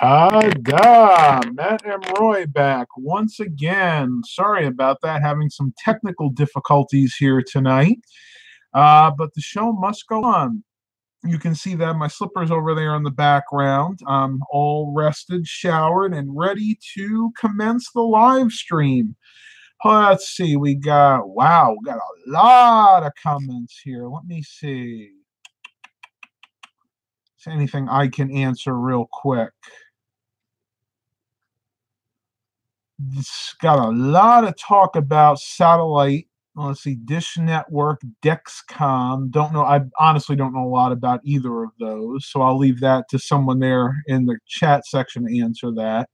Ta-da! Matt M. Roy back once again. Sorry about that, having some technical difficulties here tonight. Uh, but the show must go on. You can see that my slippers over there in the background. I'm all rested, showered, and ready to commence the live stream. Let's see, we got, wow, we got a lot of comments here. Let me see. Is anything I can answer real quick? It's got a lot of talk about satellite. Let's see, Dish Network, Dexcom. Don't know. I honestly don't know a lot about either of those, so I'll leave that to someone there in the chat section to answer that.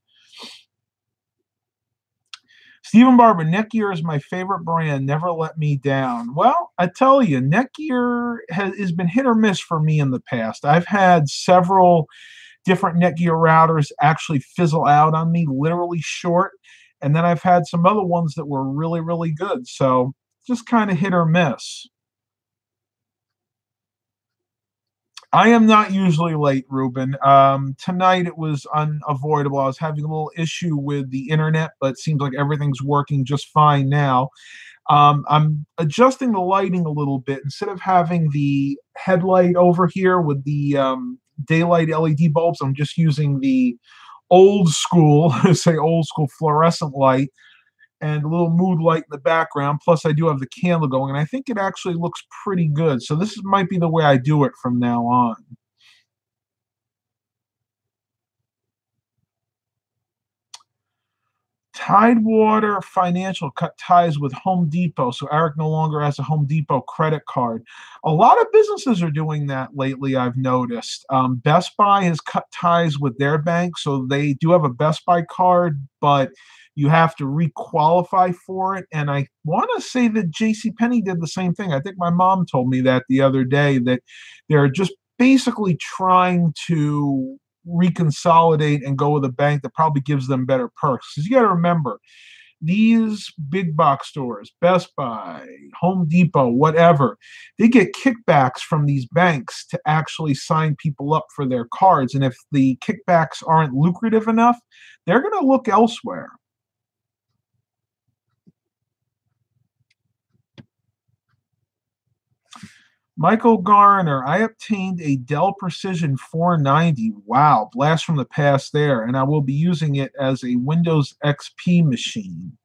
Stephen Barber, Netgear is my favorite brand. Never let me down. Well, I tell you, Netgear has, has been hit or miss for me in the past. I've had several different Netgear routers actually fizzle out on me, literally short. And then I've had some other ones that were really, really good. So just kind of hit or miss. I am not usually late, Ruben. Um, tonight it was unavoidable. I was having a little issue with the internet, but seems like everything's working just fine now. Um, I'm adjusting the lighting a little bit. Instead of having the headlight over here with the um, daylight LED bulbs, I'm just using the old school, say old school fluorescent light and a little mood light in the background. Plus, I do have the candle going, and I think it actually looks pretty good. So this might be the way I do it from now on. Tidewater Financial cut ties with Home Depot, so Eric no longer has a Home Depot credit card. A lot of businesses are doing that lately, I've noticed. Um, Best Buy has cut ties with their bank, so they do have a Best Buy card, but you have to requalify for it. And I want to say that J.C. Penney did the same thing. I think my mom told me that the other day that they're just basically trying to reconsolidate and go with a bank that probably gives them better perks. Because you got to remember, these big box stores, Best Buy, Home Depot, whatever, they get kickbacks from these banks to actually sign people up for their cards. And if the kickbacks aren't lucrative enough, they're going to look elsewhere. Michael Garner, I obtained a Dell Precision 490. Wow, blast from the past there. And I will be using it as a Windows XP machine.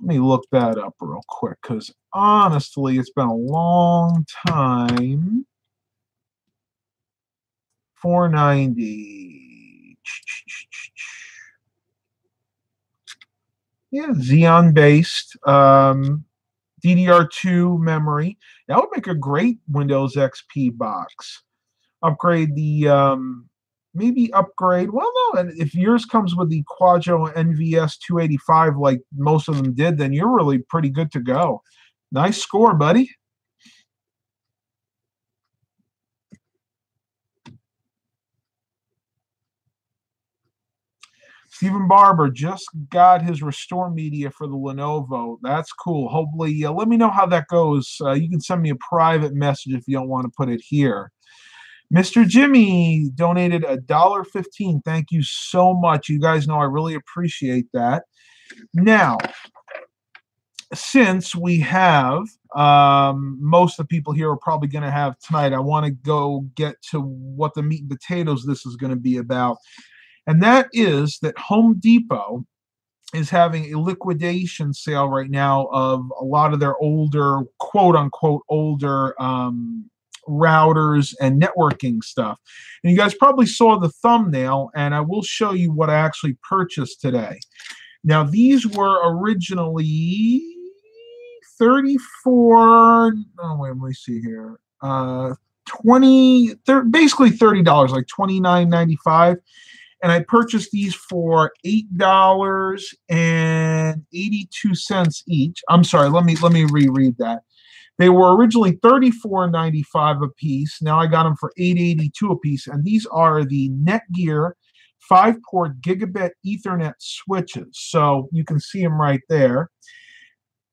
Let me look that up real quick because honestly, it's been a long time. 490. Yeah, Xeon based. Um, DDR2 memory. That would make a great Windows XP box. Upgrade the um, maybe upgrade. Well, no, and if yours comes with the Quadro NVS 285 like most of them did, then you're really pretty good to go. Nice score, buddy. Stephen Barber just got his restore media for the Lenovo. That's cool. Hopefully, uh, let me know how that goes. Uh, you can send me a private message if you don't want to put it here. Mr. Jimmy donated a dollar fifteen. Thank you so much. You guys know I really appreciate that. Now, since we have um, most of the people here are probably going to have tonight, I want to go get to what the meat and potatoes this is going to be about and that is that Home Depot is having a liquidation sale right now of a lot of their older, quote unquote, older um, routers and networking stuff. And you guys probably saw the thumbnail, and I will show you what I actually purchased today. Now, these were originally 34, oh, wait, let me see here. Uh, 20, basically $30, like 29.95 and I purchased these for eight dollars and eighty-two cents each. I'm sorry, let me let me reread that. They were originally $34.95 a piece. Now I got them for $8.82 a piece, and these are the Netgear five-port gigabit Ethernet switches. So you can see them right there.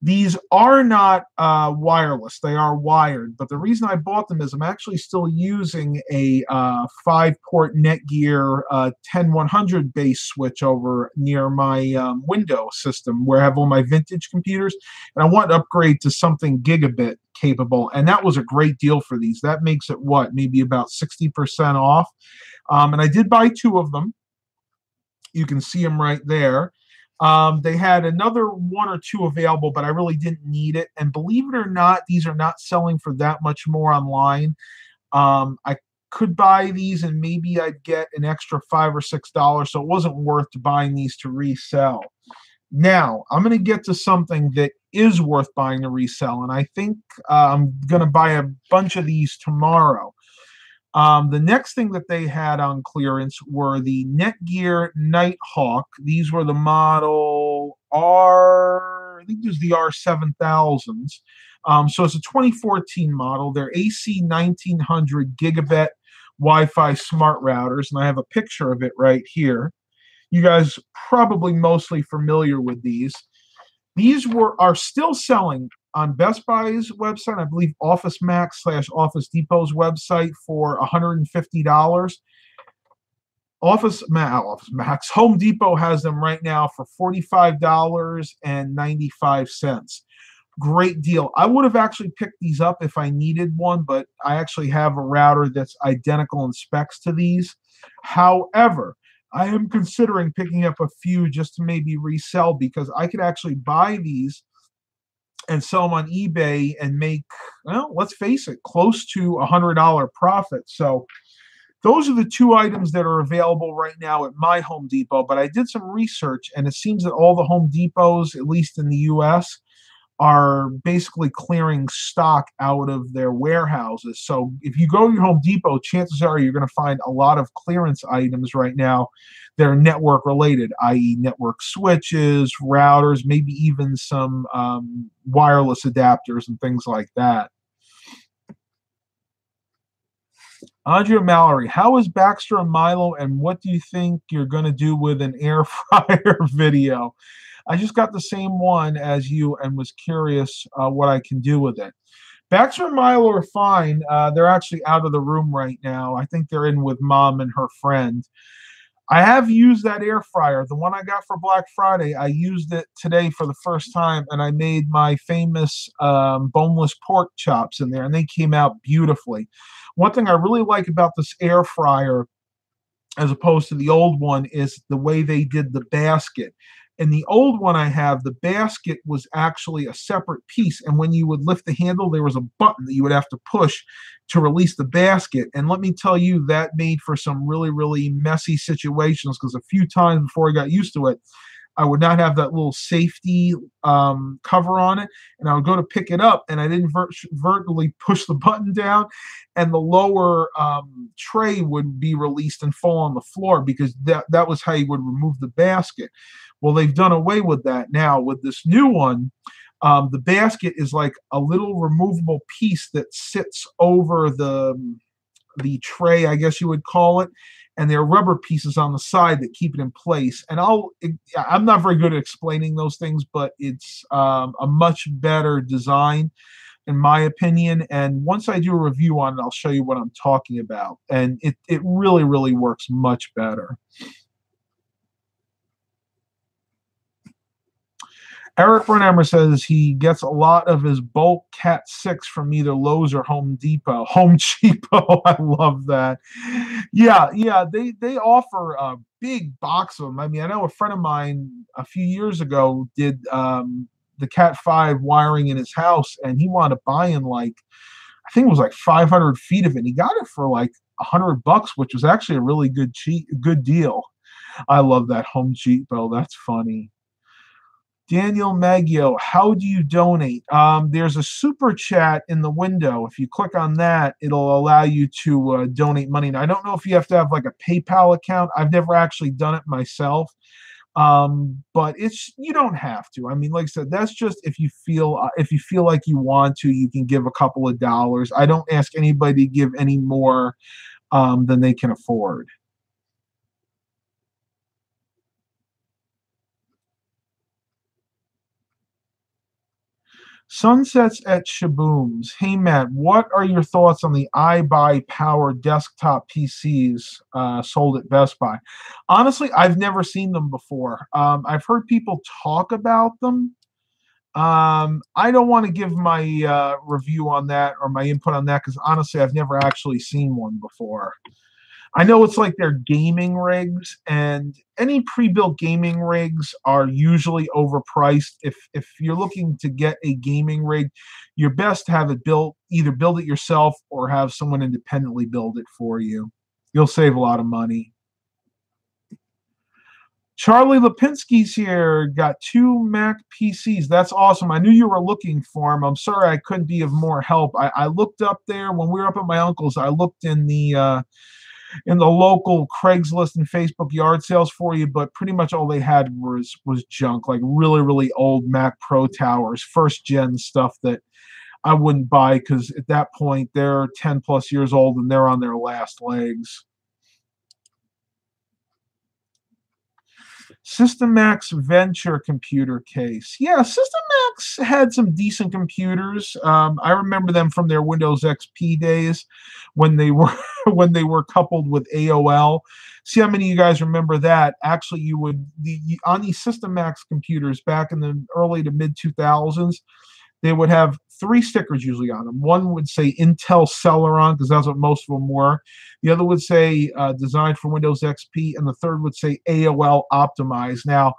These are not uh, wireless; they are wired. But the reason I bought them is I'm actually still using a uh, five-port Netgear uh, 10100 base switch over near my um, window system, where I have all my vintage computers, and I want to upgrade to something gigabit capable. And that was a great deal for these. That makes it what maybe about 60% off. Um, and I did buy two of them. You can see them right there. Um, they had another one or two available, but I really didn't need it. And believe it or not, these are not selling for that much more online. Um, I could buy these and maybe I'd get an extra five or six dollars. So it wasn't worth buying these to resell. Now, I'm going to get to something that is worth buying to resell. And I think uh, I'm going to buy a bunch of these tomorrow. Um, the next thing that they had on clearance were the Netgear Nighthawk. These were the model R, I think was the R7000s. Um, so it's a 2014 model. They're AC 1900 gigabit Wi-Fi smart routers, and I have a picture of it right here. You guys probably mostly familiar with these. These were are still selling on Best Buy's website, I believe Office Max slash Office Depot's website for $150. Office, uh, Office Max, Home Depot has them right now for $45.95. Great deal. I would have actually picked these up if I needed one, but I actually have a router that's identical in specs to these. However, I am considering picking up a few just to maybe resell because I could actually buy these and sell them on eBay and make, well, let's face it, close to a hundred dollar profit. So those are the two items that are available right now at my Home Depot. But I did some research, and it seems that all the Home Depots, at least in the U.S., are basically clearing stock out of their warehouses. So if you go to your Home Depot, chances are you're going to find a lot of clearance items right now that are network related, i.e., network switches, routers, maybe even some um, wireless adapters and things like that. Andrea Mallory, how is Baxter and Milo, and what do you think you're going to do with an air fryer video? I just got the same one as you and was curious uh, what I can do with it. Baxter and Milo are fine. Uh, they're actually out of the room right now. I think they're in with mom and her friend. I have used that air fryer, the one I got for Black Friday. I used it today for the first time, and I made my famous um, boneless pork chops in there, and they came out beautifully. One thing I really like about this air fryer, as opposed to the old one, is the way they did the basket. In the old one I have, the basket was actually a separate piece. And when you would lift the handle, there was a button that you would have to push to release the basket. And let me tell you, that made for some really, really messy situations because a few times before I got used to it, I would not have that little safety um, cover on it, and I would go to pick it up, and I didn't vert- vertically push the button down, and the lower um, tray would be released and fall on the floor because that that was how you would remove the basket. Well, they've done away with that now with this new one. Um, the basket is like a little removable piece that sits over the the tray, I guess you would call it, and there are rubber pieces on the side that keep it in place. And I'll I'm not very good at explaining those things, but it's um, a much better design in my opinion. And once I do a review on it, I'll show you what I'm talking about. And it, it really, really works much better. Eric Brunhammer says he gets a lot of his bulk Cat 6 from either Lowe's or Home Depot. Home Cheapo. I love that. Yeah, yeah, they, they offer a big box of them. I mean, I know a friend of mine a few years ago did um, the Cat 5 wiring in his house, and he wanted to buy in like, I think it was like 500 feet of it. And he got it for like 100 bucks, which was actually a really good cheap, good deal. I love that Home Cheapo. That's funny. Daniel Maggio, how do you donate? Um, there's a super chat in the window. If you click on that, it'll allow you to uh, donate money. Now, I don't know if you have to have like a PayPal account. I've never actually done it myself, um, but it's you don't have to. I mean, like I said, that's just if you feel uh, if you feel like you want to, you can give a couple of dollars. I don't ask anybody to give any more um, than they can afford. Sunsets at Shabooms. Hey Matt, what are your thoughts on the iBuy Power desktop PCs uh, sold at Best Buy? Honestly, I've never seen them before. Um, I've heard people talk about them. Um, I don't want to give my uh, review on that or my input on that because honestly, I've never actually seen one before. I know it's like they're gaming rigs, and any pre-built gaming rigs are usually overpriced. If if you're looking to get a gaming rig, you're best to have it built either build it yourself or have someone independently build it for you. You'll save a lot of money. Charlie Lipinski's here. Got two Mac PCs. That's awesome. I knew you were looking for them. I'm sorry I couldn't be of more help. I, I looked up there when we were up at my uncle's. I looked in the uh, in the local Craigslist and Facebook yard sales for you, but pretty much all they had was was junk, like really really old Mac Pro towers, first gen stuff that I wouldn't buy because at that point they're 10 plus years old and they're on their last legs. Systemax Venture computer case. Yeah, Systemax had some decent computers. Um, I remember them from their Windows XP days when they were when they were coupled with AOL. See how many of you guys remember that? Actually, you would the on these Systemax computers back in the early to mid 2000s, they would have three stickers usually on them. One would say Intel Celeron because that's what most of them were. The other would say uh, designed for Windows XP, and the third would say AOL optimized. Now,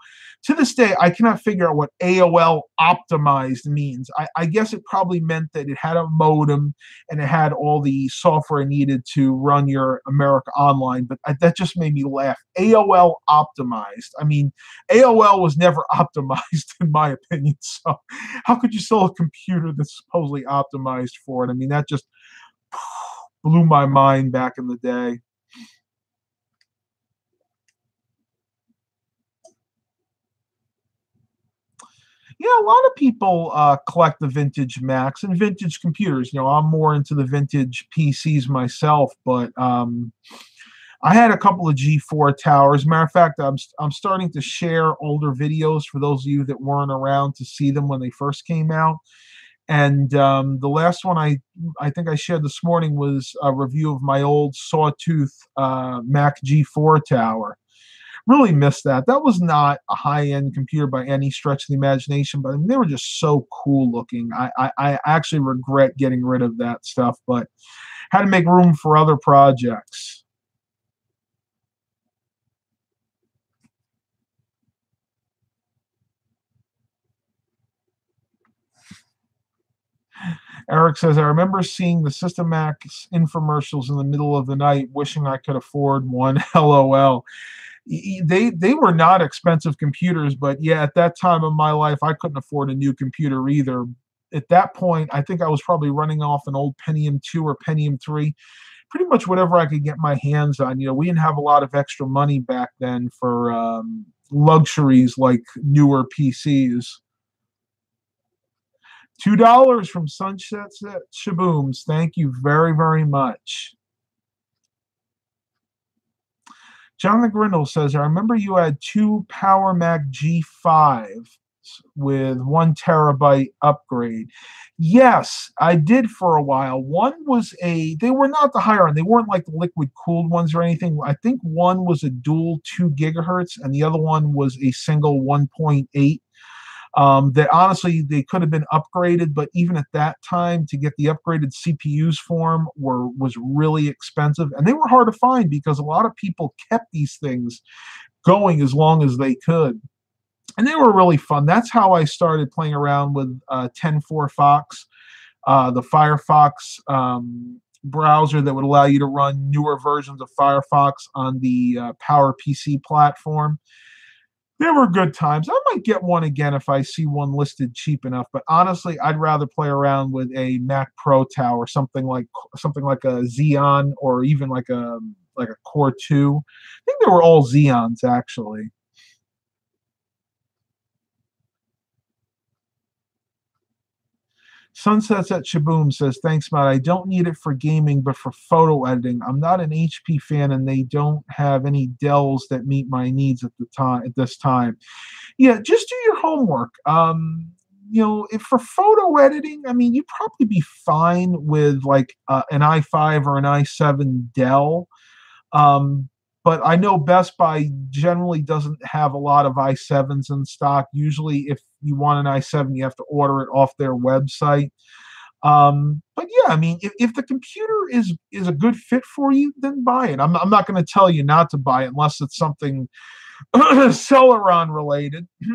to this day, I cannot figure out what AOL optimized means. I, I, guess it probably meant that it had a modem and it had all the software needed to run your America Online, but I, that just made me laugh. AOL optimized. I mean, AOL was never optimized, in my opinion. So, how could you sell a computer that's supposedly optimized for it? I mean, that just blew my mind back in the day. Yeah, a lot of people uh, collect the vintage Macs and vintage computers. You know, I'm more into the vintage PCs myself, but um, I had a couple of G4 towers. Matter of fact, I'm I'm starting to share older videos for those of you that weren't around to see them when they first came out. And um, the last one I I think I shared this morning was a review of my old Sawtooth uh, Mac G4 tower. Really missed that. That was not a high end computer by any stretch of the imagination, but I mean, they were just so cool looking. I, I, I actually regret getting rid of that stuff, but had to make room for other projects. Eric says, I remember seeing the Systemax infomercials in the middle of the night, wishing I could afford one. LOL. They they were not expensive computers, but yeah, at that time of my life, I couldn't afford a new computer either. At that point, I think I was probably running off an old Pentium 2 or Pentium 3 pretty much whatever I could get my hands on. You know, we didn't have a lot of extra money back then for um, luxuries like newer PCs. Two dollars from Sunsets at Shabooms. Thank you very, very much. Jonathan Grindle says, I remember you had two Power Mac G5 with one terabyte upgrade. Yes, I did for a while. One was a, they were not the higher end, they weren't like the liquid cooled ones or anything. I think one was a dual two gigahertz and the other one was a single 1.8 um, that honestly they could have been upgraded, but even at that time to get the upgraded CPUs for them were was really expensive, and they were hard to find because a lot of people kept these things going as long as they could. And they were really fun. That's how I started playing around with uh, TenFourFox, uh, the Firefox um, browser that would allow you to run newer versions of Firefox on the uh, Power PC platform they were good times. I might get one again if I see one listed cheap enough. But honestly, I'd rather play around with a Mac Pro Tower, something like something like a Xeon or even like a like a Core Two. I think they were all Xeons actually. Sunsets at Shaboom says, Thanks, Matt. I don't need it for gaming, but for photo editing. I'm not an HP fan, and they don't have any Dells that meet my needs at the time at this time. Yeah, just do your homework. Um, you know, if for photo editing, I mean, you'd probably be fine with like uh, an i5 or an i7 Dell. Um, but I know Best Buy generally doesn't have a lot of i7s in stock. Usually, if you want an i7, you have to order it off their website. Um, but yeah, I mean, if, if the computer is is a good fit for you, then buy it. I'm, I'm not going to tell you not to buy it unless it's something Celeron related.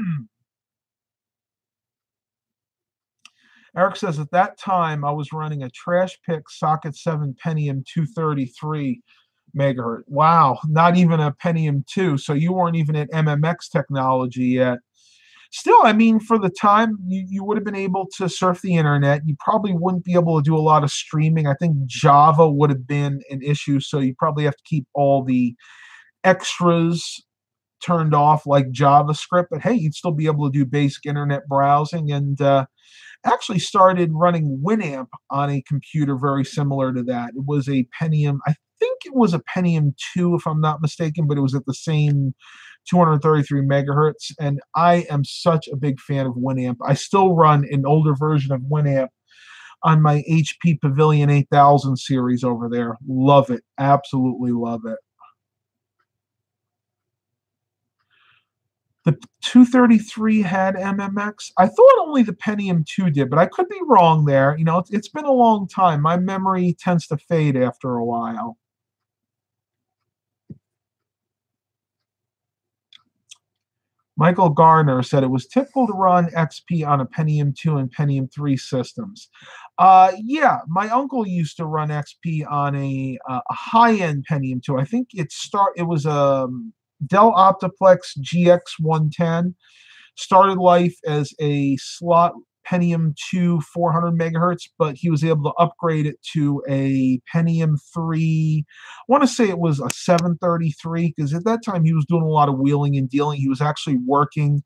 Eric says at that time I was running a trash pick socket 7 Pentium 233 megahertz. Wow, not even a Pentium 2. So you weren't even at MMX technology yet. Still, I mean, for the time, you, you would have been able to surf the internet. You probably wouldn't be able to do a lot of streaming. I think Java would have been an issue. So you probably have to keep all the extras turned off like JavaScript. But hey, you'd still be able to do basic internet browsing and uh, actually started running Winamp on a computer very similar to that. It was a Pentium, I think it was a Pentium 2, if I'm not mistaken, but it was at the same 233 megahertz. And I am such a big fan of Winamp. I still run an older version of Winamp on my HP Pavilion 8000 series over there. Love it. Absolutely love it. The 233 had MMX. I thought only the Pentium 2 did, but I could be wrong there. You know, it's, it's been a long time. My memory tends to fade after a while. Michael Garner said it was typical to run XP on a Pentium 2 and Pentium 3 systems. Uh, yeah, my uncle used to run XP on a, uh, a high-end Pentium 2. I think it start it was a um, Dell Optiplex GX110. Started life as a slot Pentium 2 400 megahertz, but he was able to upgrade it to a Pentium 3. I want to say it was a 733 because at that time he was doing a lot of wheeling and dealing. He was actually working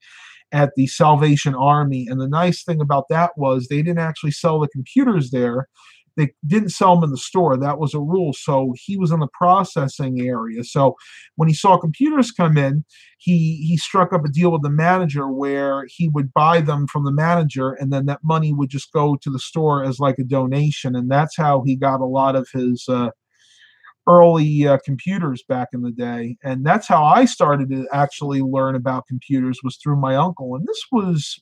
at the Salvation Army. And the nice thing about that was they didn't actually sell the computers there. They didn't sell them in the store. That was a rule. So he was in the processing area. So when he saw computers come in, he he struck up a deal with the manager where he would buy them from the manager, and then that money would just go to the store as like a donation. And that's how he got a lot of his. Uh, early uh, computers back in the day and that's how i started to actually learn about computers was through my uncle and this was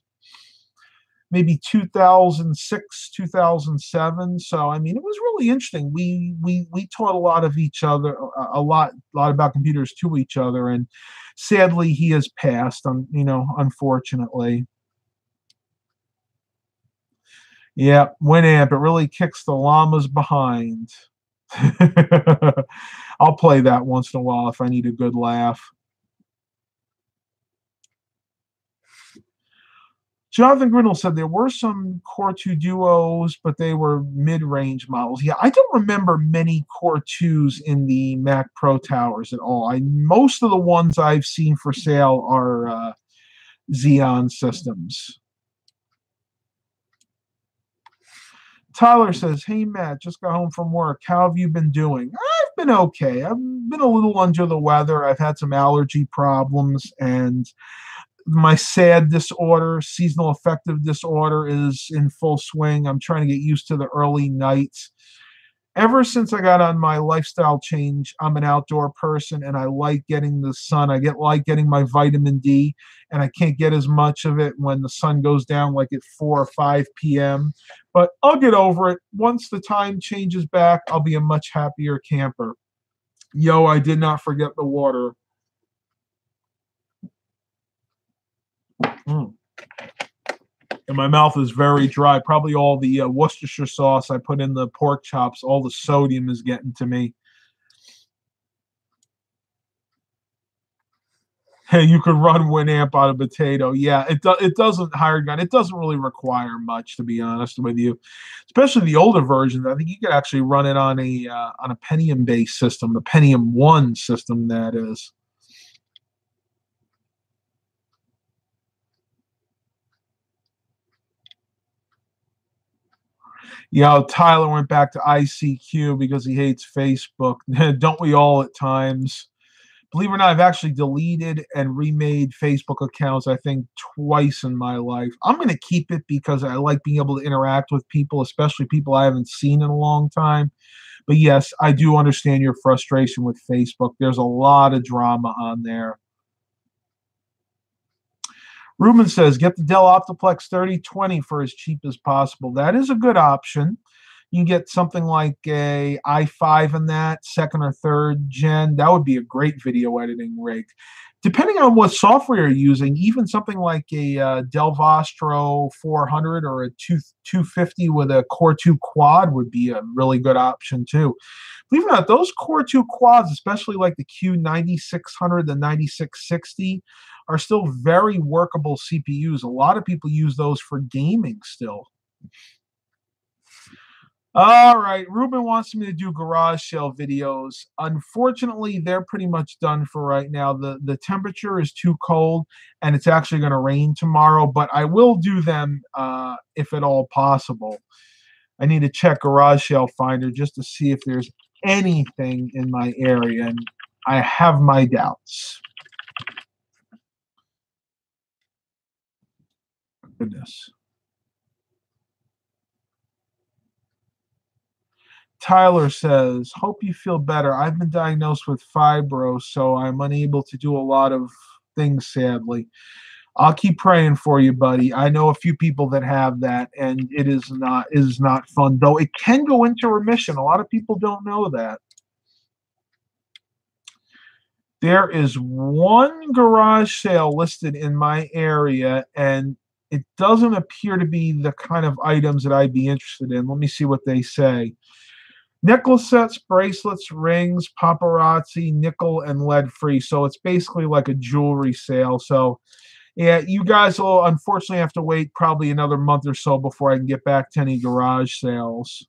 maybe 2006 2007 so i mean it was really interesting. We we we taught a lot of each other a lot a lot about computers to each other and sadly he has passed on you know unfortunately. Yeah winamp it really kicks the llamas behind. I'll play that once in a while if i need a good laugh Jonathan Grindle said there were some Core 2 duos, but they were mid range models. Yeah, I don't remember many Core 2s in the Mac Pro Towers at all. I Most of the ones I've seen for sale are uh, Xeon systems. Tyler says, Hey, Matt, just got home from work. How have you been doing? I've been okay. I've been a little under the weather. I've had some allergy problems and my sad disorder, seasonal affective disorder, is in full swing. I'm trying to get used to the early nights. Ever since I got on my lifestyle change, I'm an outdoor person and I like getting the sun. I get like getting my vitamin D, and I can't get as much of it when the sun goes down, like at 4 or 5 p.m. But I'll get over it. Once the time changes back, I'll be a much happier camper. Yo, I did not forget the water. Mm. And my mouth is very dry. Probably all the uh, Worcestershire sauce I put in the pork chops, all the sodium is getting to me. Hey, you could run Winamp on a potato. Yeah, it do, it doesn't hire gun. It doesn't really require much, to be honest with you. Especially the older versions. I think you could actually run it on a uh, on a Pentium based system, the Pentium One system, that is. You know, Tyler went back to ICQ because he hates Facebook. Don't we all at times? believe it or not, I've actually deleted and remade Facebook accounts, I think, twice in my life. I'm going to keep it because I like being able to interact with people, especially people I haven't seen in a long time. But yes, I do understand your frustration with Facebook. There's a lot of drama on there. Ruben says, get the Dell Optiplex 3020 for as cheap as possible. That is a good option. You can get something like a i5 in that, second or third gen. That would be a great video editing rig. Depending on what software you're using, even something like a uh, Dell Vostro 400 or a 2, 250 with a Core 2 quad would be a really good option too. Believe it or not, those Core 2 quads, especially like the Q9600, the 9660, are still very workable CPUs. A lot of people use those for gaming still. All right, Ruben wants me to do garage sale videos. Unfortunately, they're pretty much done for right now. The the temperature is too cold, and it's actually going to rain tomorrow. But I will do them uh, if at all possible. I need to check Garage Sale Finder just to see if there's anything in my area, and I have my doubts. Goodness. Tyler says, Hope you feel better. I've been diagnosed with fibro, so I'm unable to do a lot of things, sadly. I'll keep praying for you, buddy. I know a few people that have that, and it is not it is not fun. Though it can go into remission. A lot of people don't know that. There is one garage sale listed in my area, and it doesn't appear to be the kind of items that I'd be interested in. Let me see what they say. Necklace sets, bracelets, rings, paparazzi, nickel, and lead free. So it's basically like a jewelry sale. So, yeah, you guys will unfortunately have to wait probably another month or so before I can get back to any garage sales.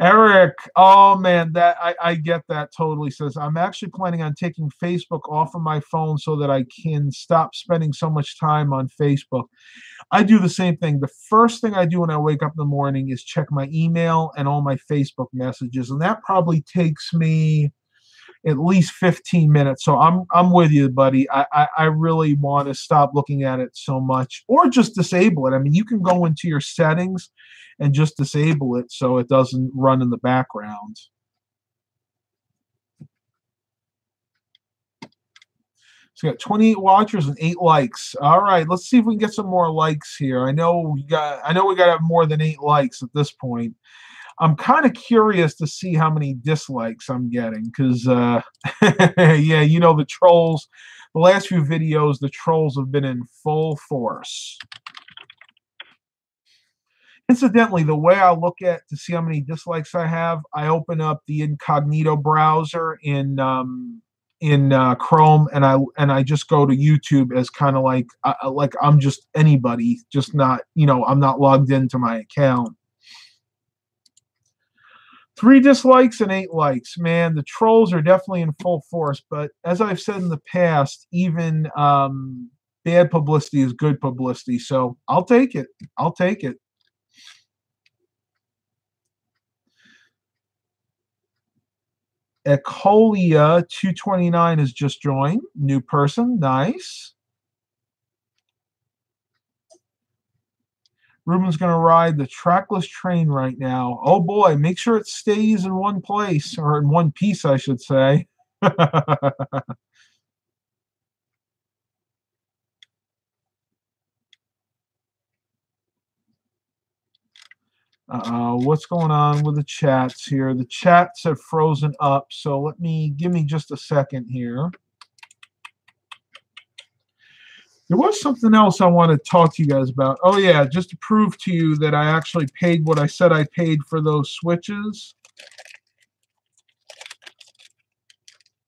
Eric, oh man, that I, I get that totally. Says I'm actually planning on taking Facebook off of my phone so that I can stop spending so much time on Facebook. I do the same thing. The first thing I do when I wake up in the morning is check my email and all my Facebook messages, and that probably takes me at least 15 minutes. So I'm I'm with you, buddy. I I, I really want to stop looking at it so much, or just disable it. I mean, you can go into your settings and just disable it so it doesn't run in the background. So we got 28 watchers and eight likes. All right, let's see if we can get some more likes here. I know we got I know we got to have more than eight likes at this point. I'm kind of curious to see how many dislikes I'm getting because, uh, yeah, you know, the trolls, the last few videos, the trolls have been in full force. Incidentally, the way I look at to see how many dislikes I have, I open up the incognito browser in um, in uh, Chrome, and I and I just go to YouTube as kind of like uh, like I'm just anybody, just not you know I'm not logged into my account. Three dislikes and eight likes. Man, the trolls are definitely in full force. But as I've said in the past, even um, bad publicity is good publicity. So I'll take it. I'll take it. Ecolia 229 has just joined. New person. Nice. Ruben's going to ride the trackless train right now. Oh boy, make sure it stays in one place or in one piece, I should say. Uh, what's going on with the chats here? The chats have frozen up, so let me give me just a second here. There was something else I want to talk to you guys about. Oh yeah, just to prove to you that I actually paid what I said I paid for those switches.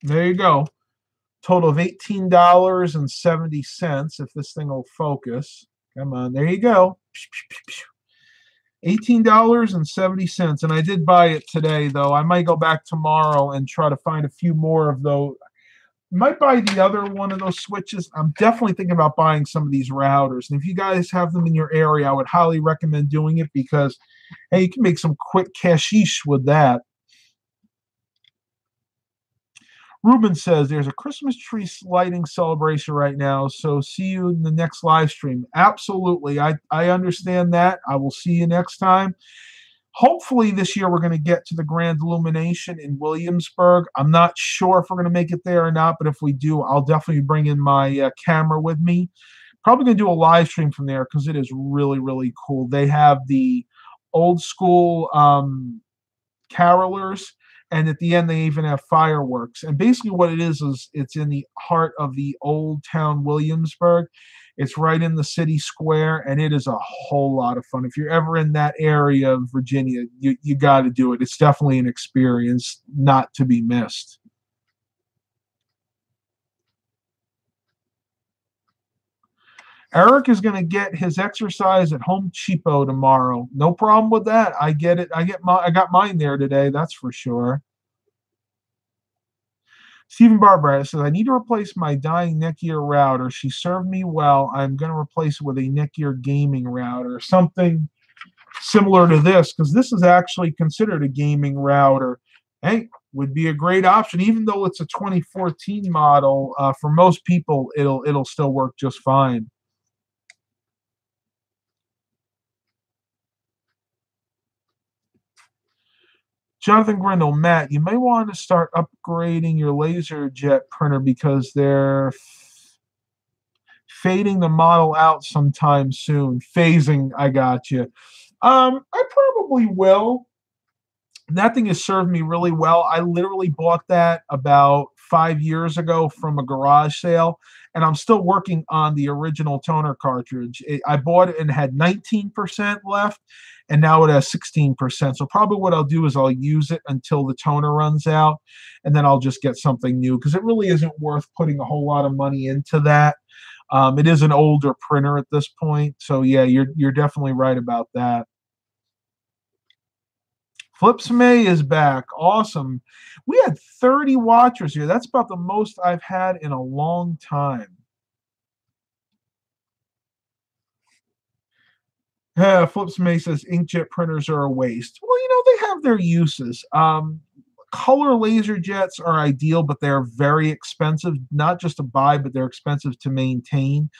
There you go. Total of $18.70 if this thing will focus. Come on, there you go. $18.70. And I did buy it today, though. I might go back tomorrow and try to find a few more of those. Might buy the other one of those switches. I'm definitely thinking about buying some of these routers. And if you guys have them in your area, I would highly recommend doing it because hey, you can make some quick cashish with that. Ruben says there's a Christmas tree lighting celebration right now, so see you in the next live stream. Absolutely. I, I understand that. I will see you next time. Hopefully, this year we're going to get to the Grand Illumination in Williamsburg. I'm not sure if we're going to make it there or not, but if we do, I'll definitely bring in my uh, camera with me. Probably going to do a live stream from there because it is really, really cool. They have the old school um, carolers and at the end they even have fireworks and basically what it is is it's in the heart of the old town williamsburg it's right in the city square and it is a whole lot of fun if you're ever in that area of virginia you, you got to do it it's definitely an experience not to be missed Eric is going to get his exercise at Home Cheapo tomorrow. No problem with that. I get it. I get my I got mine there today. That's for sure. Stephen Barbara says, I need to replace my dying Netgear router. She served me well. I'm going to replace it with a Netgear gaming router, something similar to this, because this is actually considered a gaming router. Hey, would be a great option, even though it's a 2014 model. Uh, for most people, it'll it'll still work just fine. Jonathan Grindle, Matt, you may want to start upgrading your laser jet printer because they're fading the model out sometime soon. Phasing, I got you. Um, I probably will. That thing has served me really well. I literally bought that about five years ago from a garage sale, and I'm still working on the original toner cartridge. It, I bought it and had 19% left, and now it has 16%. So probably what I'll do is I'll use it until the toner runs out, and then I'll just get something new because it really isn't worth putting a whole lot of money into that. Um, it is an older printer at this point, so yeah, you're you're definitely right about that. Flips May is back. Awesome. We had 30 watchers here. That's about the most I've had in a long time. Uh, Flips May says inkjet printers are a waste. Well, you know, they have their uses. Um, color laser jets are ideal, but they're very expensive, not just to buy, but they're expensive to maintain.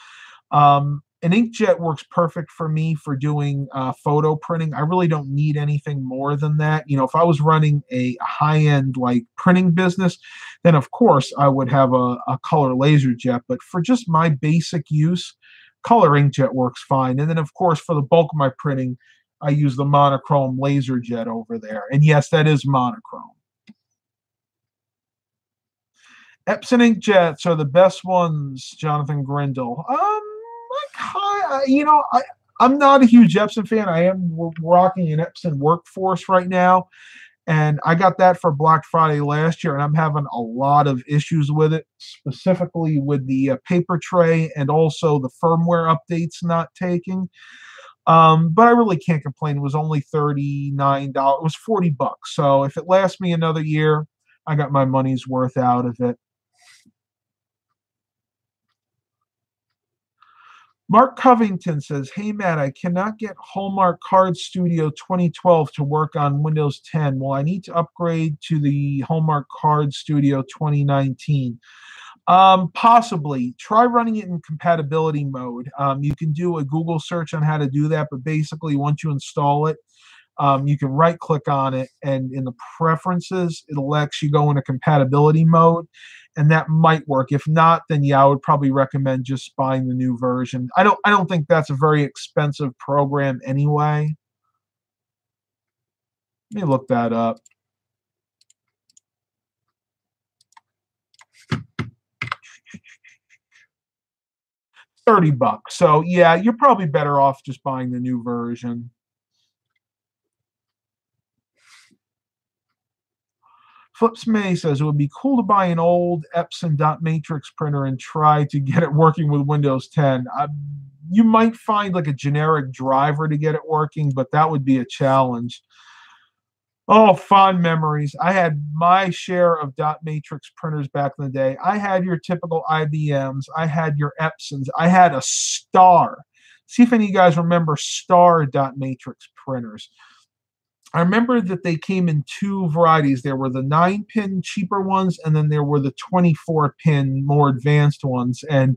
Um, an inkjet works perfect for me for doing uh, photo printing. I really don't need anything more than that. You know, if I was running a high end like printing business, then of course I would have a, a color laser jet. But for just my basic use, color inkjet works fine. And then, of course, for the bulk of my printing, I use the monochrome laser jet over there. And yes, that is monochrome. Epson inkjets are the best ones, Jonathan Grindle. Um, I, you know, I, I'm not a huge Epson fan. I am rocking an Epson workforce right now. And I got that for Black Friday last year, and I'm having a lot of issues with it, specifically with the uh, paper tray and also the firmware updates not taking. Um, but I really can't complain. It was only $39. It was 40 bucks. So if it lasts me another year, I got my money's worth out of it. Mark Covington says, Hey Matt, I cannot get Hallmark Card Studio 2012 to work on Windows 10. Well, I need to upgrade to the Hallmark Card Studio 2019. Um, possibly. Try running it in compatibility mode. Um, you can do a Google search on how to do that, but basically, once you install it, um, you can right click on it, and in the preferences, it'll actually go into compatibility mode and that might work. If not, then yeah, I would probably recommend just buying the new version. I don't I don't think that's a very expensive program anyway. Let me look that up. Thirty bucks. So yeah, you're probably better off just buying the new version. Flips May says it would be cool to buy an old Epson dot matrix printer and try to get it working with Windows 10. I, you might find like a generic driver to get it working, but that would be a challenge. Oh, fond memories. I had my share of dot matrix printers back in the day. I had your typical IBMs. I had your Epsons. I had a Star. See if any of you guys remember Star dot matrix printers. I remember that they came in two varieties. There were the nine pin cheaper ones, and then there were the 24 pin more advanced ones. And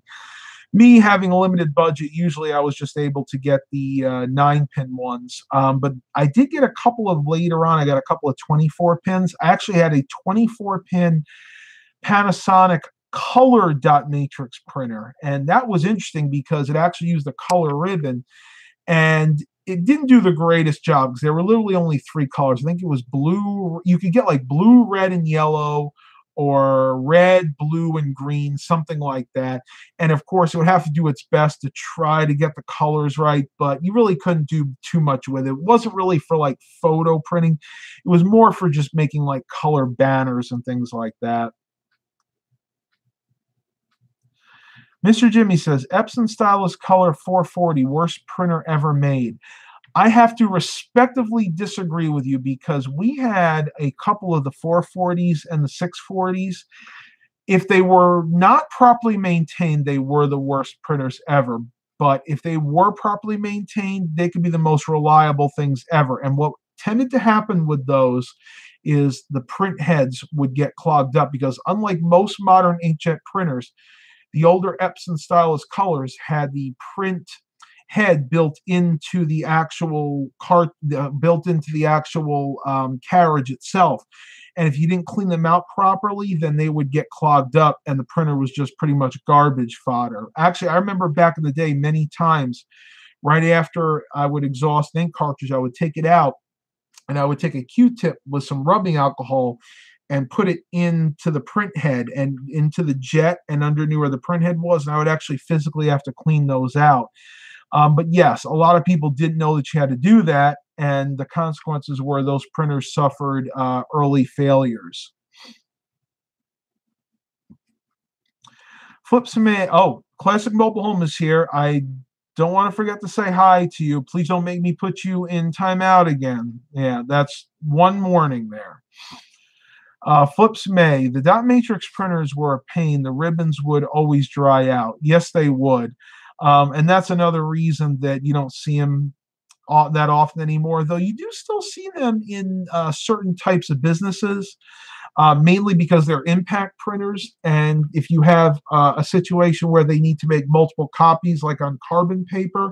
me having a limited budget, usually I was just able to get the uh, nine pin ones. Um, but I did get a couple of later on, I got a couple of 24 pins. I actually had a 24 pin Panasonic color dot matrix printer. And that was interesting because it actually used a color ribbon. And it didn't do the greatest job because there were literally only three colors. I think it was blue. You could get like blue, red, and yellow, or red, blue, and green, something like that. And of course, it would have to do its best to try to get the colors right, but you really couldn't do too much with it. It wasn't really for like photo printing, it was more for just making like color banners and things like that. Mr. Jimmy says Epson Stylus Color 440, worst printer ever made. I have to respectively disagree with you because we had a couple of the 440s and the 640s. If they were not properly maintained, they were the worst printers ever. But if they were properly maintained, they could be the most reliable things ever. And what tended to happen with those is the print heads would get clogged up because, unlike most modern inkjet printers, the older Epson stylus colors had the print head built into the actual cart, uh, built into the actual um, carriage itself. And if you didn't clean them out properly, then they would get clogged up, and the printer was just pretty much garbage fodder. Actually, I remember back in the day, many times, right after I would exhaust an ink cartridge, I would take it out and I would take a Q-tip with some rubbing alcohol and put it into the print head and into the jet and underneath where the print head was, and I would actually physically have to clean those out. Um, but yes, a lot of people didn't know that you had to do that, and the consequences were those printers suffered uh, early failures. Flip some in. oh, Classic Mobile Home is here. I don't want to forget to say hi to you. Please don't make me put you in timeout again. Yeah, that's one warning there. Uh, Flips May, the dot matrix printers were a pain. The ribbons would always dry out. Yes, they would. Um, and that's another reason that you don't see them that often anymore, though you do still see them in uh, certain types of businesses, uh, mainly because they're impact printers. And if you have uh, a situation where they need to make multiple copies, like on carbon paper,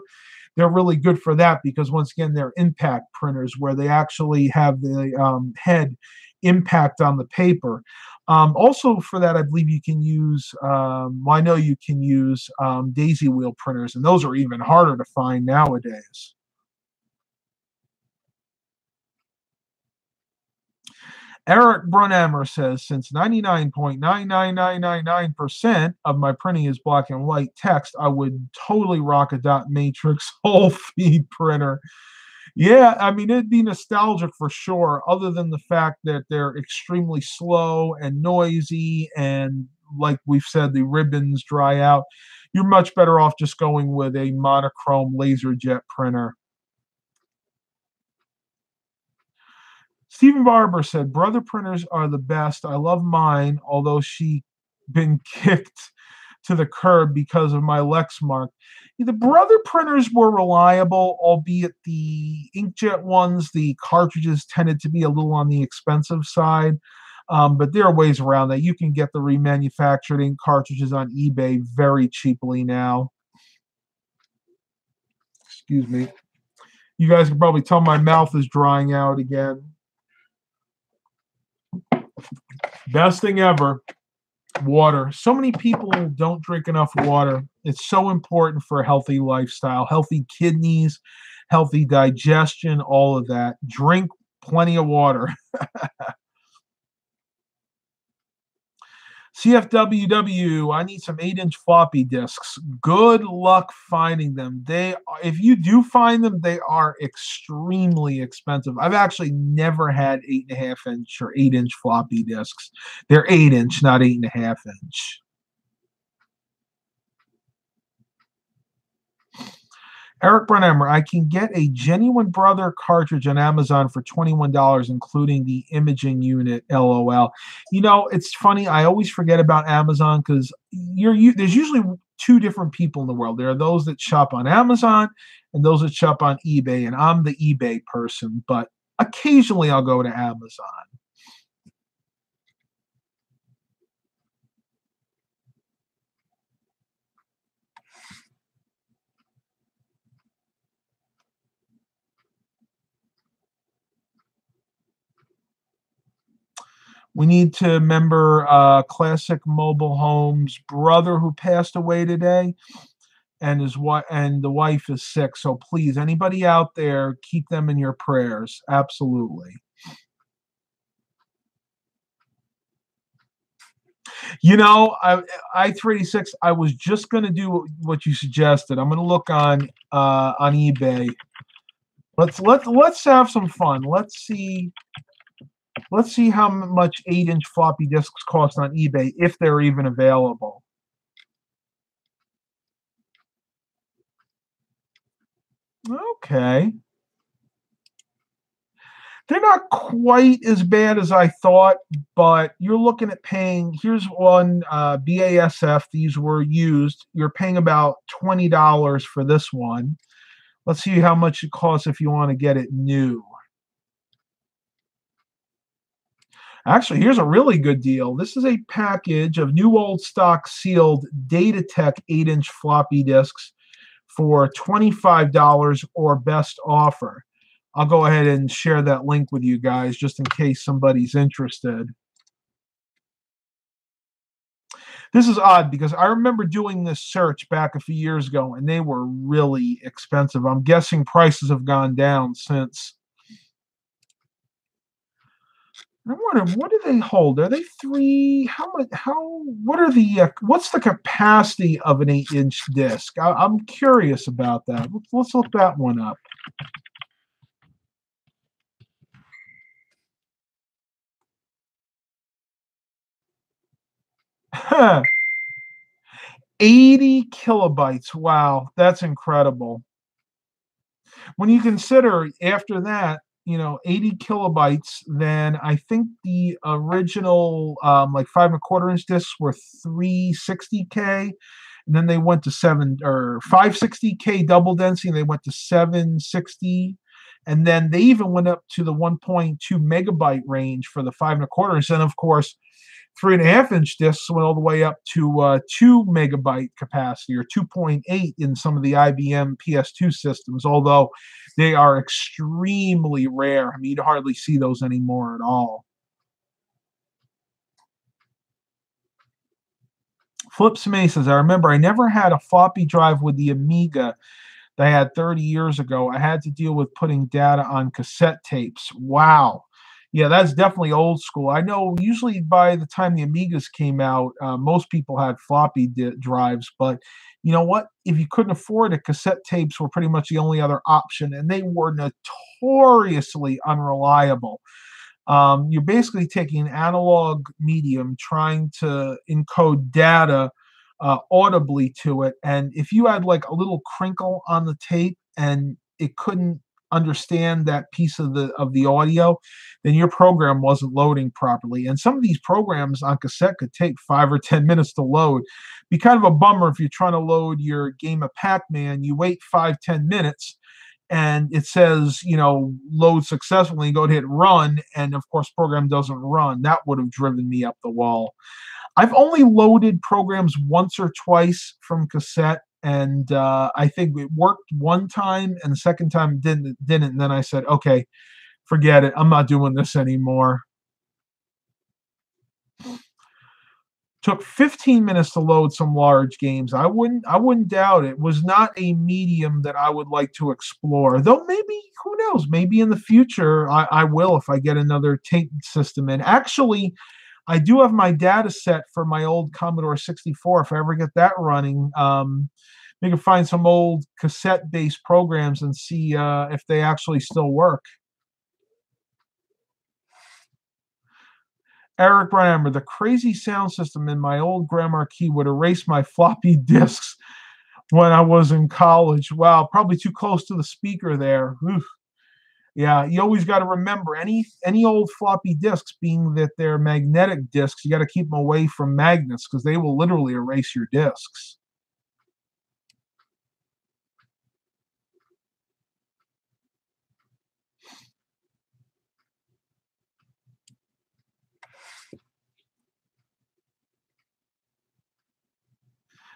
they're really good for that because once again, they're impact printers where they actually have the um, head impact on the paper. Um, also, for that, I believe you can use, um, well, I know you can use um, daisy wheel printers, and those are even harder to find nowadays. Eric Brunhammer says, since 99.99999% of my printing is black and white text, I would totally rock a dot matrix whole feed printer. Yeah, I mean, it'd be nostalgic for sure, other than the fact that they're extremely slow and noisy. And like we've said, the ribbons dry out. You're much better off just going with a monochrome laser jet printer. Stephen Barber said, Brother printers are the best. I love mine, although she been kicked to the curb because of my Lexmark. The brother printers were reliable, albeit the inkjet ones, the cartridges tended to be a little on the expensive side. Um, but there are ways around that. You can get the remanufactured ink cartridges on eBay very cheaply now. Excuse me. You guys can probably tell my mouth is drying out again. Best thing ever water. So many people don't drink enough water. It's so important for a healthy lifestyle, healthy kidneys, healthy digestion, all of that. Drink plenty of water. CFWW, I need some eight inch floppy disks. Good luck finding them. They, if you do find them, they are extremely expensive. I've actually never had eight and a half inch or eight inch floppy disks. They're eight inch, not eight and a half inch. Eric Brunhammer, I can get a genuine brother cartridge on Amazon for $21, including the imaging unit. LOL. You know, it's funny. I always forget about Amazon because you're you, there's usually two different people in the world. There are those that shop on Amazon and those that shop on eBay, and I'm the eBay person, but occasionally I'll go to Amazon. We need to remember uh, Classic Mobile Homes' brother who passed away today, and his wife and the wife is sick. So please, anybody out there, keep them in your prayers. Absolutely. You know, I I three six. I was just going to do what you suggested. I'm going to look on uh, on eBay. Let's let's let's have some fun. Let's see Let's see how much 8 inch floppy disks cost on eBay if they're even available. Okay. They're not quite as bad as I thought, but you're looking at paying. Here's one uh, BASF. These were used. You're paying about $20 for this one. Let's see how much it costs if you want to get it new. Actually, here's a really good deal. This is a package of new old stock sealed Datatec 8 inch floppy disks for $25 or best offer. I'll go ahead and share that link with you guys just in case somebody's interested. This is odd because I remember doing this search back a few years ago and they were really expensive. I'm guessing prices have gone down since. I wonder what do they hold? Are they three? How much? How? What are the? Uh, what's the capacity of an eight-inch disc? I, am curious about that. Let's, let's look that one up. Huh. 80 kilobytes. Wow, that's incredible. When you consider after that, you know 80 kilobytes then i think the original um, like five and a quarter inch discs were 360k and then they went to seven or 560k double density and they went to 760 and then they even went up to the 1.2 megabyte range for the five and a quarter inch. And of course three and a half inch discs went all the way up to uh, two megabyte capacity or 2.8 in some of the IBM PS2 systems, although they are extremely rare. I mean, you hardly see those anymore at all. Flips May says, I remember I never had a floppy drive with the Amiga that I had 30 years ago. I had to deal with putting data on cassette tapes. Wow yeah, that's definitely old school. I know usually by the time the Amigas came out, uh, most people had floppy di- drives, but you know what? If you couldn't afford it, cassette tapes were pretty much the only other option, and they were notoriously unreliable. Um, you're basically taking an analog medium, trying to encode data uh, audibly to it, and if you had like a little crinkle on the tape and it couldn't understand that piece of the of the audio, then your program wasn't loading properly. And some of these programs on cassette could take five or ten minutes to load. Be kind of a bummer if you're trying to load your game of Pac-Man. You wait five ten minutes, and it says you know load successfully. You go to hit run, and of course program doesn't run. That would have driven me up the wall. I've only loaded programs once or twice from cassette and uh, I think it worked one time, and the second time didn't didn't. And then I said, okay, forget it. I'm not doing this anymore. Took 15 minutes to load some large games. I wouldn't I wouldn't doubt it. Was not a medium that I would like to explore. Though maybe who knows? Maybe in the future I, I will if I get another tape system in. Actually. I do have my data set for my old Commodore 64. If I ever get that running, um, we can find some old cassette-based programs and see uh, if they actually still work. Eric Brunhammer, the crazy sound system in my old Grand Marquis would erase my floppy disks when I was in college. Wow, probably too close to the speaker there. Oof. Yeah, you always got to remember any any old floppy disks, being that they're magnetic disks, you got to keep them away from magnets because they will literally erase your disks.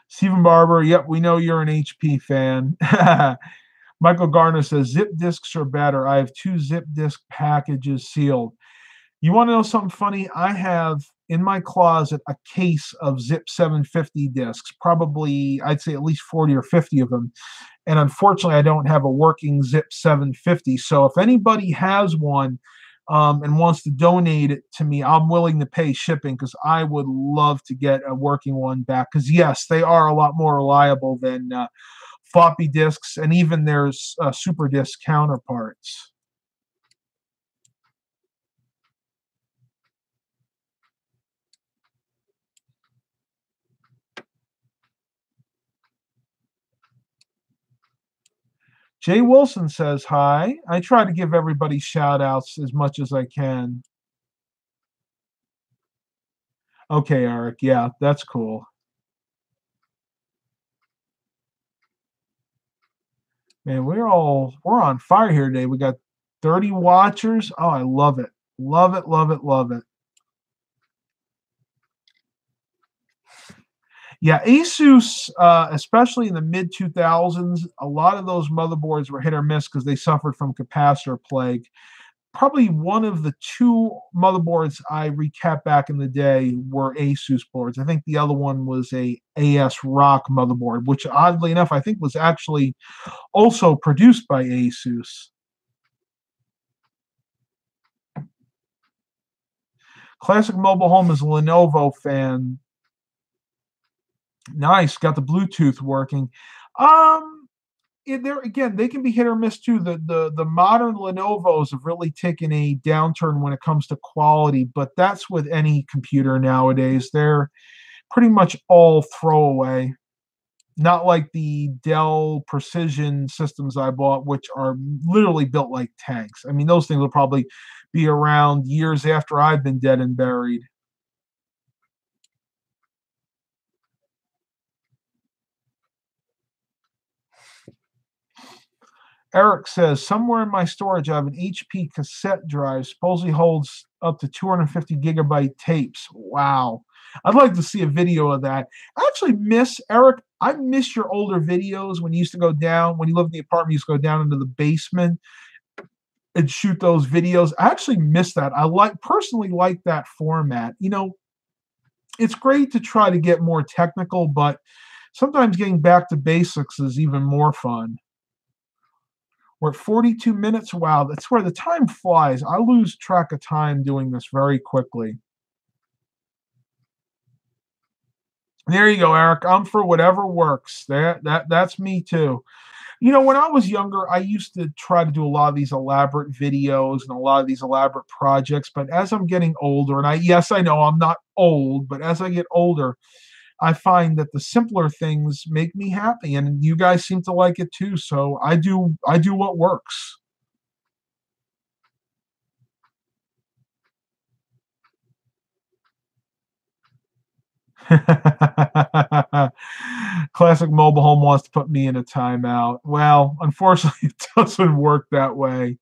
Stephen Barber, yep, we know you're an HP fan. Michael Garner says zip disks are better. I have two zip disk packages sealed. You want to know something funny? I have in my closet a case of zip 750 disks, probably I'd say at least 40 or 50 of them. And unfortunately, I don't have a working zip 750. So if anybody has one, um, and wants to donate it to me, I'm willing to pay shipping because I would love to get a working one back. Because yes, they are a lot more reliable than uh, floppy disks, and even there's uh, super disk counterparts. Jay Wilson says hi. I try to give everybody shout outs as much as I can. Okay, Eric. Yeah, that's cool. Man, we're all we're on fire here today. We got 30 watchers. Oh, I love it. Love it, love it, love it. Yeah, Asus, uh, especially in the mid 2000s, a lot of those motherboards were hit or miss because they suffered from capacitor plague. Probably one of the two motherboards I recapped back in the day were Asus boards. I think the other one was a ASRock motherboard, which oddly enough I think was actually also produced by Asus. Classic Mobile Home is a Lenovo fan. Nice, got the Bluetooth working. Um, there again, they can be hit or miss too. The the the modern Lenovo's have really taken a downturn when it comes to quality, but that's with any computer nowadays. They're pretty much all throwaway. Not like the Dell Precision systems I bought, which are literally built like tanks. I mean, those things will probably be around years after I've been dead and buried. Eric says, somewhere in my storage, I have an HP cassette drive, supposedly holds up to 250 gigabyte tapes. Wow. I'd like to see a video of that. I actually miss, Eric, I miss your older videos when you used to go down, when you lived in the apartment, you used to go down into the basement and shoot those videos. I actually miss that. I like personally like that format. You know, it's great to try to get more technical, but sometimes getting back to basics is even more fun. We're at 42 minutes. Wow, that's where the time flies. I lose track of time doing this very quickly. There you go, Eric. I'm for whatever works. That that that's me too. You know, when I was younger, I used to try to do a lot of these elaborate videos and a lot of these elaborate projects. But as I'm getting older, and I yes, I know I'm not old, but as I get older, I find that the simpler things make me happy, and you guys seem to like it too. So I do I do what works. Classic Mobile Home wants to put me in a timeout. Well, unfortunately, it doesn't work that way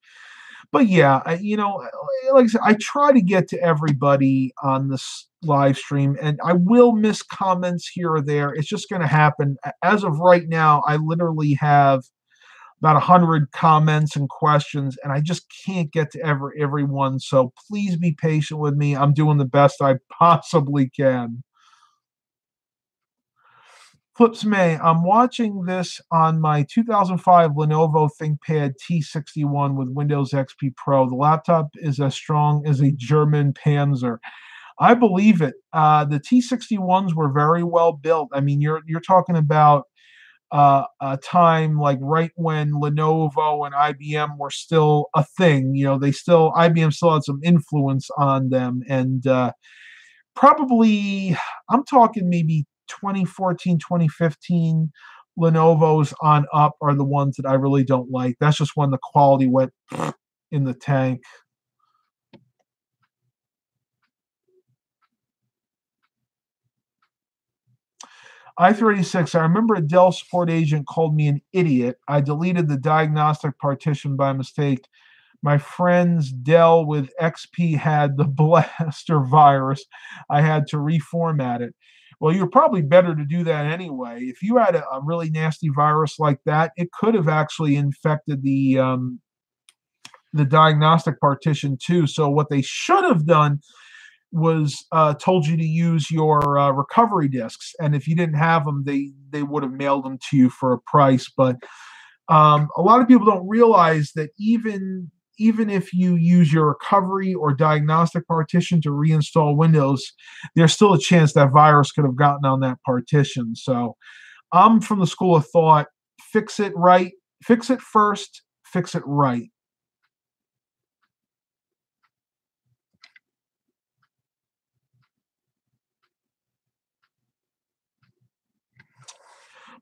but yeah, you know, like I said, I try to get to everybody on this live stream, and I will miss comments here or there. It's just going to happen. As of right now, I literally have about a hundred comments and questions, and I just can't get to every everyone. So please be patient with me. I'm doing the best I possibly can. Flips May, I'm watching this on my 2005 Lenovo ThinkPad T61 with Windows XP Pro. The laptop is as strong as a German Panzer. I believe it. Uh, the T61s were very well built. I mean, you're you're talking about uh, a time like right when Lenovo and IBM were still a thing. You know, they still IBM still had some influence on them, and uh, probably I'm talking maybe 2014, 2015, Lenovo's on up are the ones that I really don't like. That's just when the quality went in the tank. I-36, I remember a Dell support agent called me an idiot. I deleted the diagnostic partition by mistake. My friend's Dell with XP had the blaster virus. I had to reformat it. Well, you're probably better to do that anyway. If you had a, a really nasty virus like that, it could have actually infected the um, the diagnostic partition too. So what they should have done was uh, told you to use your uh, recovery disks, and if you didn't have them, they they would have mailed them to you for a price. But um, a lot of people don't realize that even even if you use your recovery or diagnostic partition to reinstall Windows, there's still a chance that virus could have gotten on that partition. So I'm from the school of thought fix it right, fix it first, fix it right.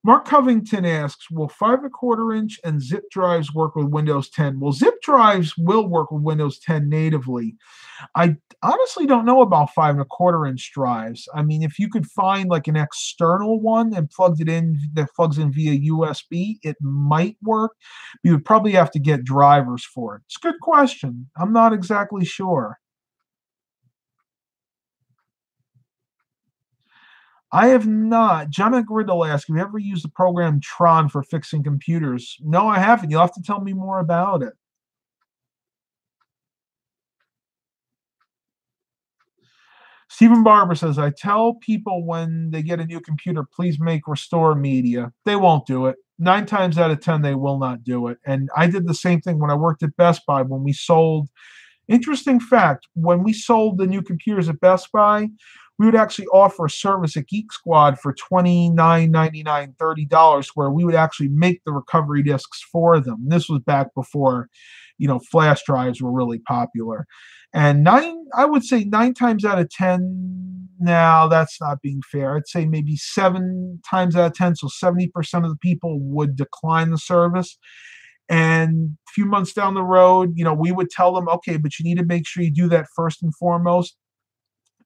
Mark Covington asks, will five and a quarter inch and zip drives work with Windows 10? Well, zip drives will work with Windows 10 natively. I honestly don't know about five and a quarter inch drives. I mean, if you could find like an external one and plugged it in that plugs in via USB, it might work. You would probably have to get drivers for it. It's a good question. I'm not exactly sure. I have not. John Griddle asked, Have you ever used the program Tron for fixing computers? No, I haven't. You'll have to tell me more about it. Stephen Barber says, I tell people when they get a new computer, please make restore media. They won't do it. Nine times out of 10, they will not do it. And I did the same thing when I worked at Best Buy when we sold. Interesting fact when we sold the new computers at Best Buy, we would actually offer a service at Geek Squad for $29.99, $30, where we would actually make the recovery disks for them. This was back before, you know, flash drives were really popular. And nine, I would say nine times out of 10, now that's not being fair. I'd say maybe seven times out of 10, so 70% of the people would decline the service. And a few months down the road, you know, we would tell them, okay, but you need to make sure you do that first and foremost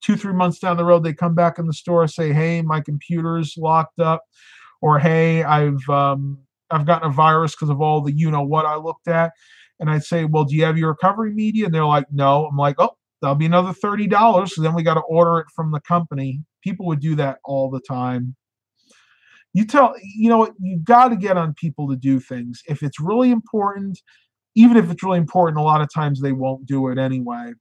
two three months down the road they come back in the store say hey my computer's locked up or hey i've um, i've gotten a virus because of all the you know what i looked at and i'd say well do you have your recovery media? And they're like no. I'm like oh that'll be another $30 so then we got to order it from the company. People would do that all the time. You tell you know you got to get on people to do things. If it's really important even if it's really important a lot of times they won't do it anyway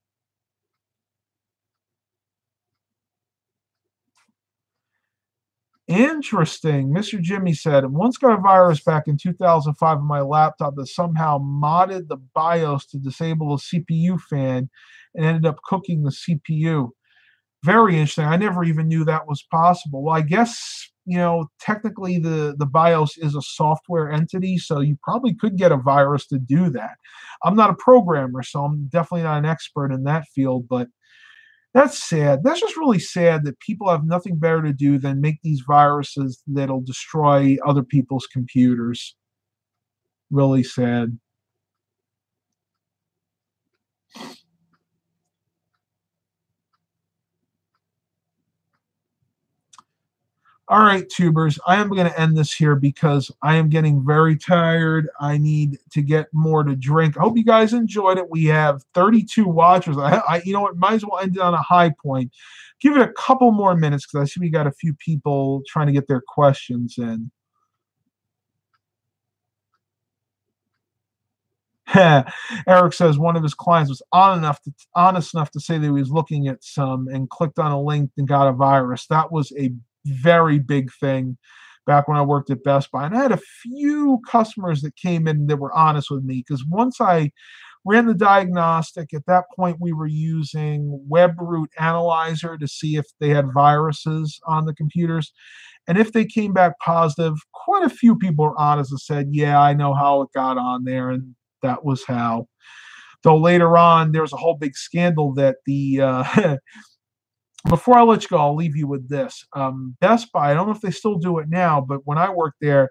Interesting. Mr. Jimmy said, once got a virus back in 2005 on my laptop that somehow modded the BIOS to disable the CPU fan and ended up cooking the CPU. Very interesting. I never even knew that was possible. Well, I guess, you know, technically the, the BIOS is a software entity, so you probably could get a virus to do that. I'm not a programmer, so I'm definitely not an expert in that field, but that's sad. That's just really sad that people have nothing better to do than make these viruses that'll destroy other people's computers. Really sad. All right, tubers, I am going to end this here because I am getting very tired. I need to get more to drink. I hope you guys enjoyed it. We have 32 watchers. I, I you know what, might as well end it on a high point. Give it a couple more minutes because I see we got a few people trying to get their questions in. Eric says one of his clients was on enough to, honest enough to say that he was looking at some and clicked on a link and got a virus. That was a very big thing back when I worked at Best Buy. And I had a few customers that came in that were honest with me because once I ran the diagnostic, at that point we were using WebRoot Analyzer to see if they had viruses on the computers. And if they came back positive, quite a few people were honest and said, Yeah, I know how it got on there. And that was how. Though later on, there was a whole big scandal that the uh, before I let you go, I'll leave you with this. Um, Best Buy, I don't know if they still do it now, but when I worked there,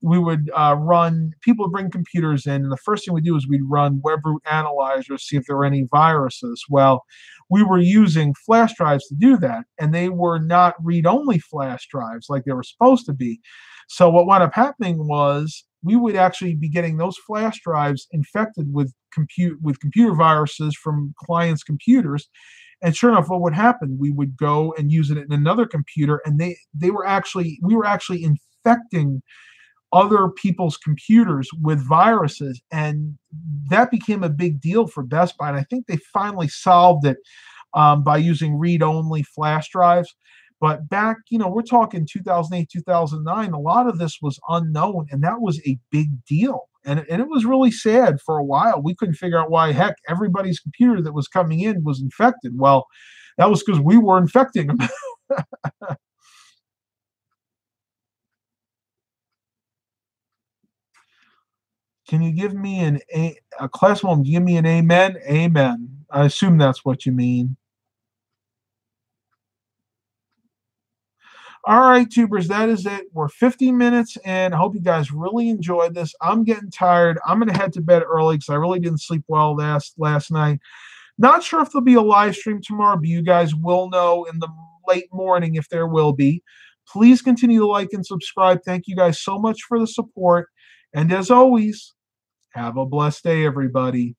we would uh, run, people would bring computers in, and the first thing we do is we'd run webroot analyzers, see if there were any viruses. Well, we were using flash drives to do that, and they were not read only flash drives like they were supposed to be. So, what wound up happening was we would actually be getting those flash drives infected with compute with computer viruses from clients' computers. And sure enough, what would happen? We would go and use it in another computer, and they they were actually we were actually infecting other people's computers with viruses, and that became a big deal for Best Buy. And I think they finally solved it um, by using read-only flash drives. But back, you know, we're talking 2008, 2009, a lot of this was unknown, and that was a big deal. And, and it was really sad for a while. We couldn't figure out why, heck, everybody's computer that was coming in was infected. Well, that was because we were infecting them. Can you give me an a, a class one? Give me an amen. Amen. I assume that's what you mean. All right, tubers, that is it. We're 50 minutes and I hope you guys really enjoyed this. I'm getting tired. I'm going to head to bed early because I really didn't sleep well last last night. Not sure if there'll be a live stream tomorrow, but you guys will know in the late morning if there will be. Please continue to like and subscribe. Thank you guys so much for the support. And as always, have a blessed day, everybody.